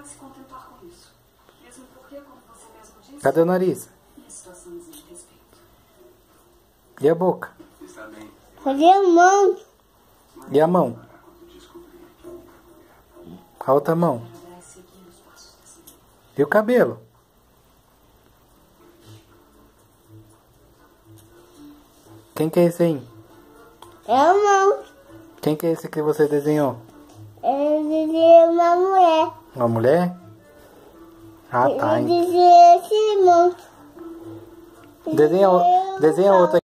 pode se contentar com isso. Mesmo porque, como você mesmo disse, Cadê o nariz? minha situação exige respeito. E a boca? Está bem. Cadê a mão? E a mão? A outra mão? E o cabelo? Quem que é esse aí? É a mão. Quem que é esse que você desenhou? Ele é uma. Uma mulher? Ah, tá. Irmão. Desenha, desenha outra